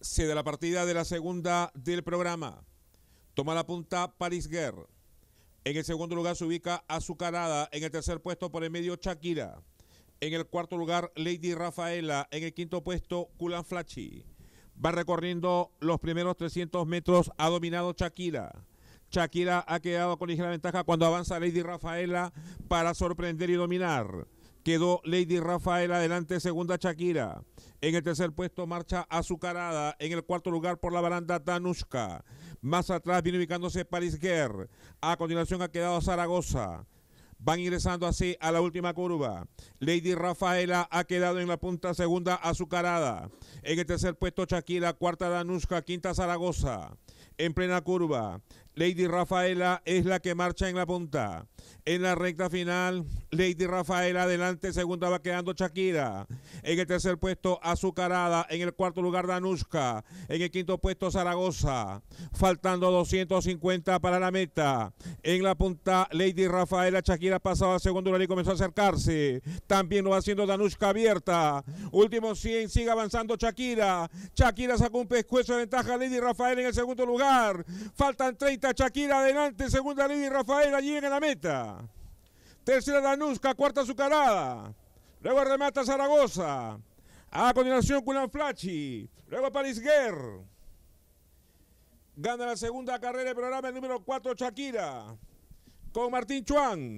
Se da la partida de la segunda del programa. Toma la punta Paris Guerre. En el segundo lugar se ubica Azucarada. En el tercer puesto por el medio Shakira. En el cuarto lugar Lady Rafaela. En el quinto puesto Kulan Flachi. Va recorriendo los primeros 300 metros. Ha dominado Shakira. Shakira ha quedado con ligera ventaja cuando avanza Lady Rafaela para sorprender y dominar. Quedó Lady Rafaela adelante, segunda Shakira. En el tercer puesto marcha Azucarada. En el cuarto lugar por la baranda Danushka. Más atrás viene ubicándose Paris Guerre. A continuación ha quedado Zaragoza. Van ingresando así a la última curva. Lady Rafaela ha quedado en la punta segunda azucarada. En el tercer puesto Shakira, cuarta Danushka, quinta Zaragoza. En plena curva, Lady Rafaela es la que marcha en la punta. En la recta final, Lady Rafaela adelante, segunda va quedando Shakira. En el tercer puesto, Azucarada. En el cuarto lugar, Danushka. En el quinto puesto, Zaragoza. Faltando 250 para la meta. En la punta, Lady Rafaela. Shakira pasaba al segundo lugar y comenzó a acercarse. También lo va haciendo Danushka abierta. Último 100, sigue avanzando Shakira. Shakira sacó un pescuezo de ventaja. Lady Rafaela en el segundo lugar. Faltan 30. Shakira adelante. Segunda Lady Rafael allí en la meta. Tercera Danuska. Cuarta Azucarada. Luego remata Zaragoza. A continuación Kulan Flachi. Luego Paris Guerre. Gana la segunda carrera del programa el número 4 Shakira. Con Martín Chuan.